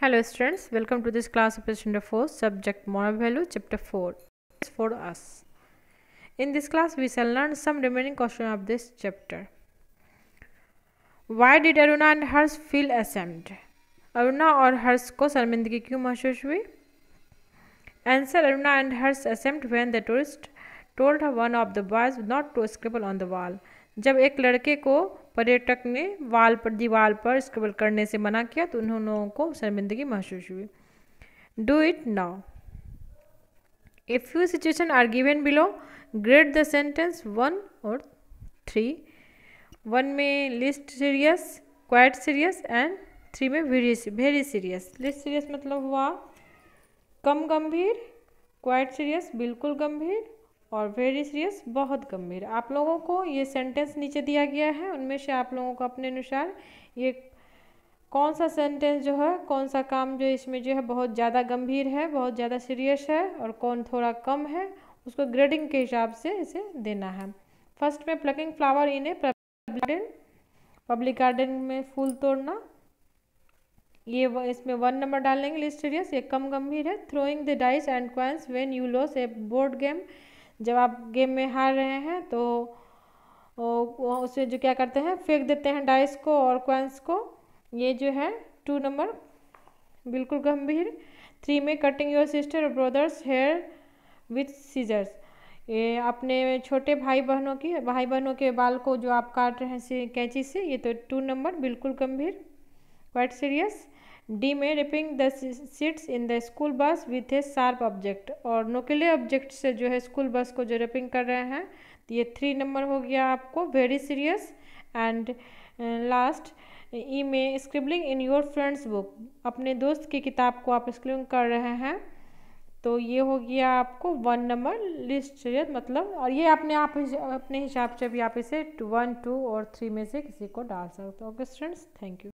Hello students, welcome to this class of Standard 4 subject moral value chapter 4 is for us. In this class we shall learn some remaining question of this chapter. Why did Aruna and Hers feel ashamed? Aruna और हर्ष को शर्मिंदगी क्यों महसूस हुई answer Aruna and Harsh ashamed when the tourist told one of the boys not to scribble on the wall जब एक लड़के को पर्यटक ने वाल पर दीवार पर स्क्रबल करने से मना किया तो उन लोगों को शर्मिंदगी महसूस हुई। Do it now a few situation are given below grade the sentence one और थ्री वन में least serious quite serious and three में very very serious least serious मतलब हुआ कम गंभीर क्वाइट सीरियस बिल्कुल गंभीर और वेरी सीरियस बहुत गंभीर। आप लोगों को ये सेंटेंस नीचे दिया गया है, उनमें से आप लोगों को अपने अनुसार ये कौन सा सेंटेंस जो है, कौन सा काम जो इसमें जो है बहुत ज़्यादा गंभीर है, बहुत ज़्यादा सीरियस है और कौन थोड़ा कम है, उसको ग्रेडिंग के हिसाब से इसे देना है। फ़र्स्ट में plucking flower in a garden public garden में फूल तोड़ना। ये इसमें वन नंबर डालेंगे लिस्ट सीरियस ये कम गंभीर है। Throwing the dice and quince when you lose a board game जब आप गेम में हार रहे हैं तो उसे जो क्या करते हैं, फेंक देते हैं डाइस को और क्वेंस को। ये जो है टू नंबर बिल्कुल गंभीर। थ्री में कटिंग योर सिस्टर और ब्रदर्स हेयर विथ सीजर्स ये अपने छोटे भाई बहनों की, भाई बहनों के बाल को जो आप काट रहे हैं कैंची से, ये तो टू नंबर बिल्कुल गंभीर। क्वाइट सीरियस डी में ripping the seats in the school bus with a sharp object और नोकिले ऑब्जेक्ट से जो है स्कूल बस को जो रिपिंग कर रहे हैं तो ये थ्री नंबर हो गया आपको very serious and last E में scribbling in your friends book अपने दोस्त की किताब को आप स्क्रिबलिंग कर रहे हैं तो ये हो गया आपको वन नंबर लिस्ट मतलब और ये अपने आप अपने हिसाब से भी आप इसे वन टू और थ्री में से किसी को डाल सकते हो। Okay students thank you